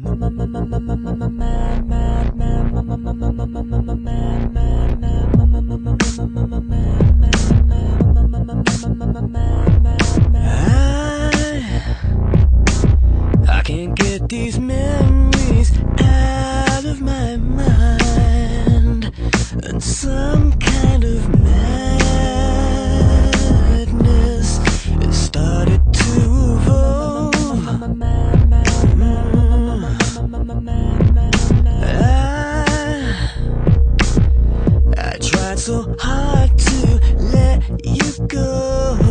I tried so hard to let you go,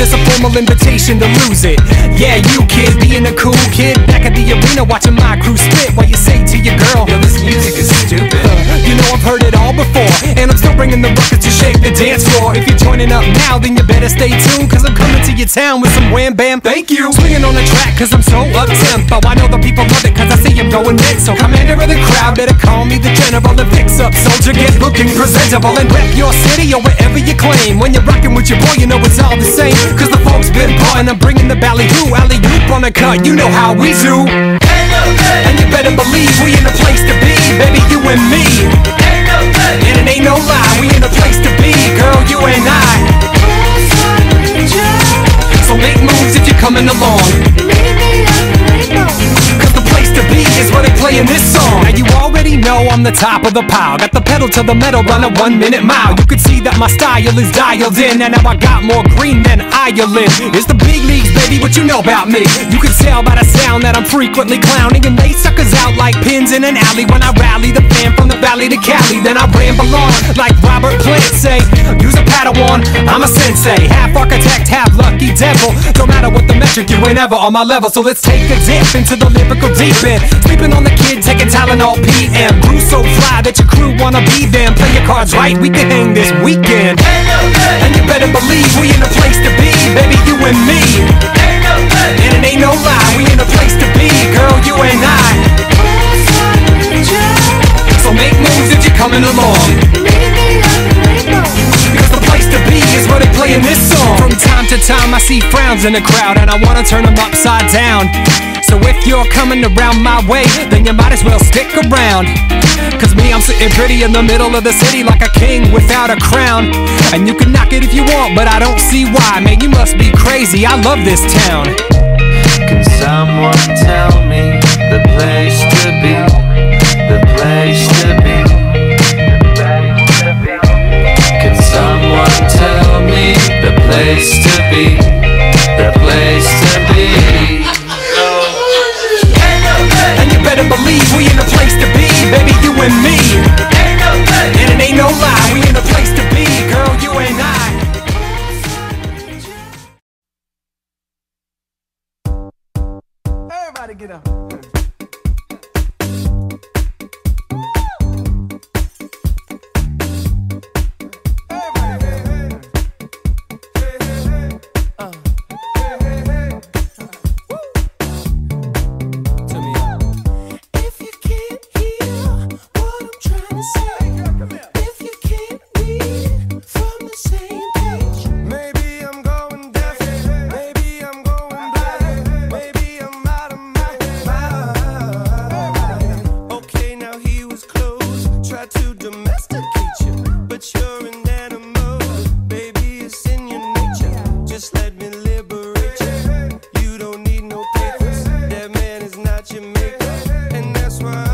this a formal invitation to lose it. Yeah, you kid, being a cool kid back at the arena watching my crew spit. While you say to your girl, Yo, this music is stupid. Uh, you know I've heard it all before, and I'm still bringing the records to shake the dance floor. If you're joining up now, then you better stay tuned, cause I'm coming to your town with some wham bam. Thank you. Swinging on the track, cause I'm so up tempo. I know the people love it, cause I see I'm going next. So commander of the crowd, better call general and fix up. Soldier, get looking presentable and rep your city or wherever you claim. When you're rocking with your boy, you know it's all the same. Cause the folks been and I'm bringing the ballyhoo. Alley oop on the cut, you know how we do. And you better believe we in the place to be, baby, you and me. And it ain't no lie, we in the place to be, girl, you and I. So make moves if you're coming along. Cause the place to be is where they playing this song. Now you already know I'm the top of the pile. Got the pedal to the metal, run a one minute mile. You can see that my style is dialed in. And now I got more green than Ireland. It's the big leagues, baby, what you know about me. You can tell by the sound that I'm frequently clowning. And they suckers out like pins in an alley. When I rally the fan from the valley to Cali, then I ramble on like Robert Plant say. A Padawan, I'm a sensei. Half architect, half lucky devil. No matter what the metric, you ain't ever on my level. So let's take a dip into the lyrical deep end. Sleeping on the kid, taking Tylenol PM. Crew so fly that your crew wanna be them. Play your cards right, we can hang this weekend. And you better believe we in the place to be, baby, you and me. And it ain't no lie, we in the place to time, I see frowns in the crowd, and I wanna turn them upside down. So if you're coming around my way, then you might as well stick around. Cause me, I'm sitting pretty in the middle of the city like a king without a crown. And you can knock it if you want, but I don't see why. Man, you must be crazy. I love this town. Can someone tell me the place to be? Everybody get up. to domesticate you, but you're an animal. Baby, it's in your nature. Just let me liberate you. You don't need no papers. That man is not your maker, and that's why.